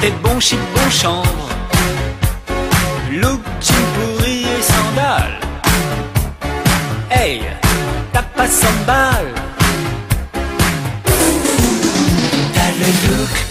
T'es bon chic, bon chanvre. Look, jean pourri et sandales. Hey, t'as pas 100 balles. T'as le look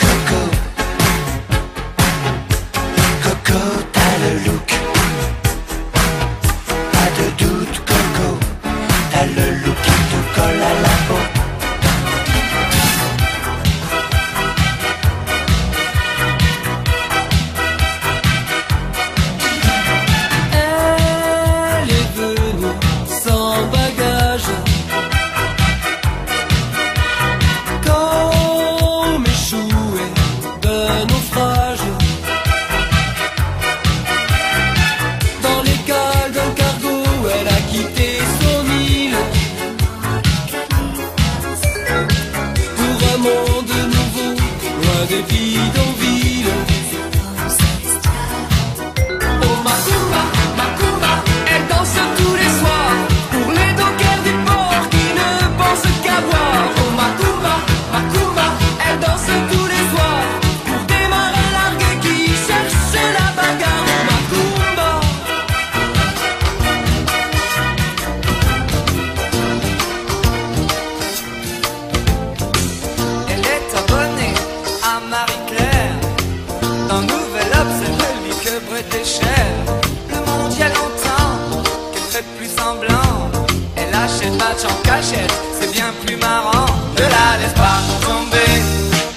pas tomber.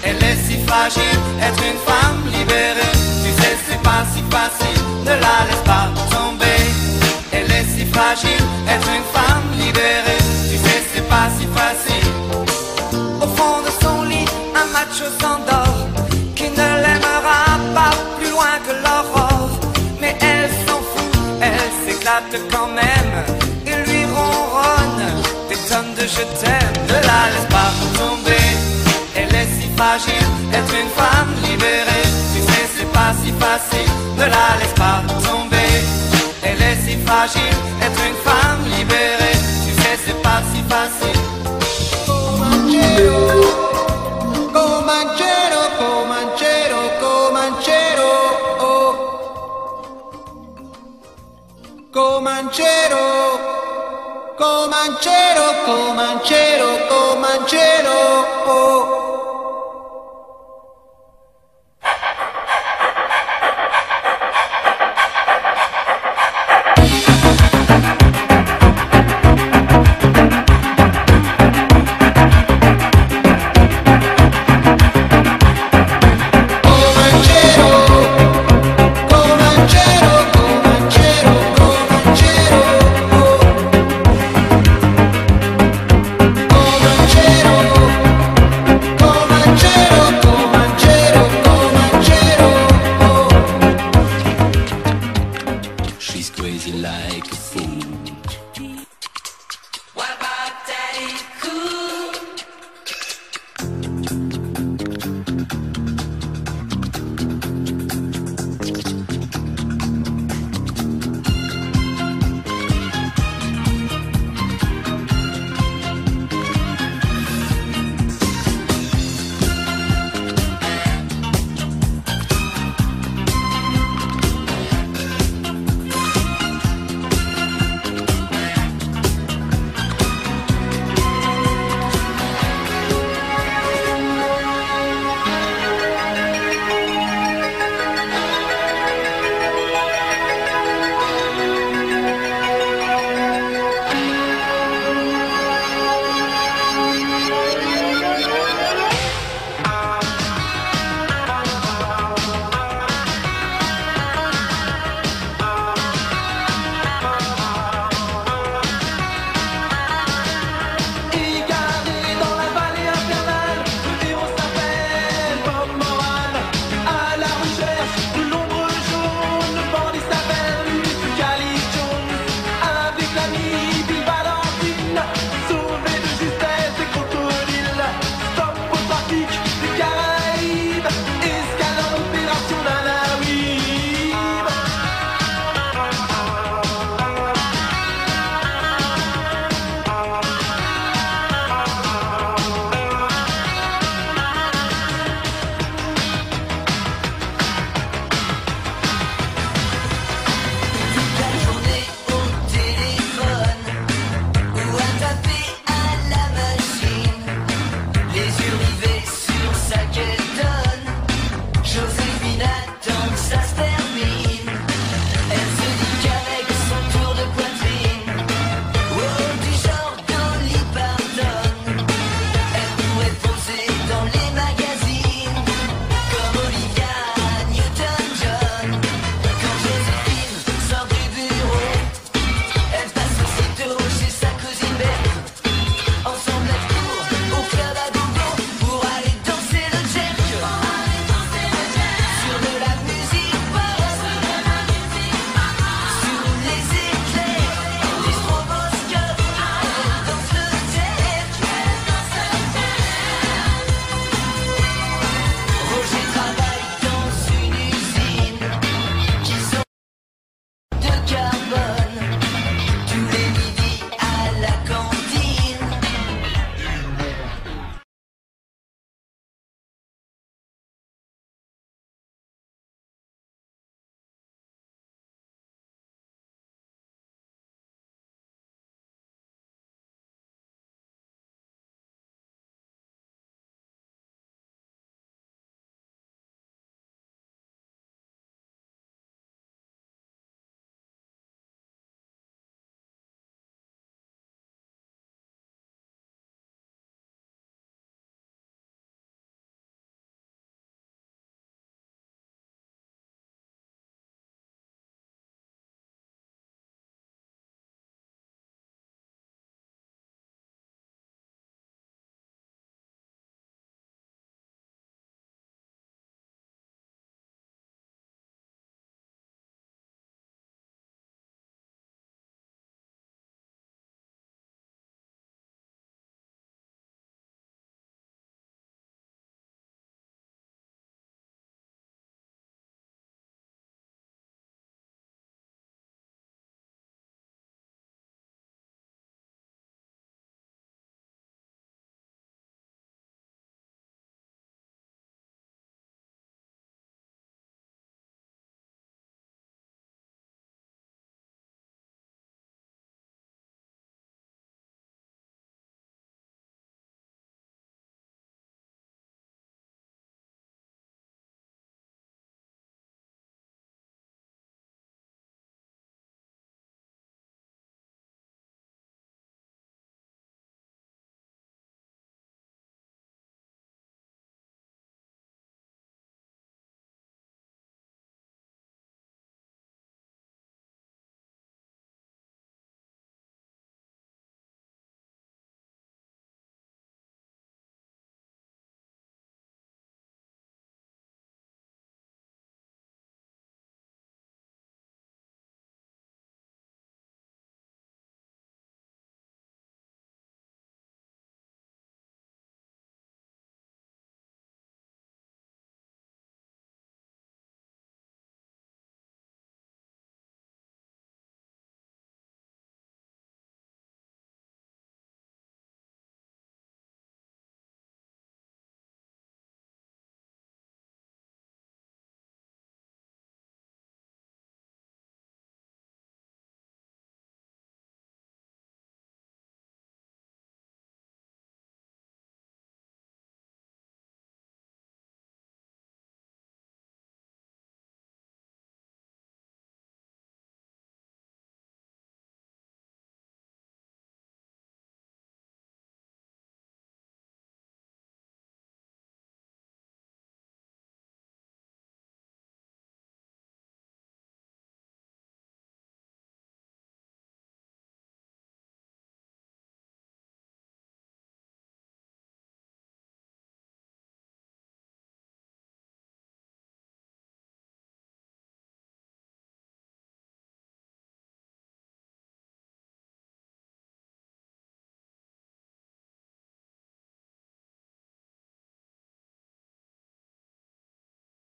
Elle est si fragile, être une femme libérée. Tu sais, c'est pas si facile, ne la laisse pas tomber. Elle est si fragile, être une femme libérée. Tu sais, c'est pas si facile. Au fond de son lit, un macho s'endort, qui ne l'aimera pas plus loin que l'aurore. Mais elle s'en fout, elle s'éclate quand même. Comanchero, Comanchero, Comanchero, Comanchero, oh.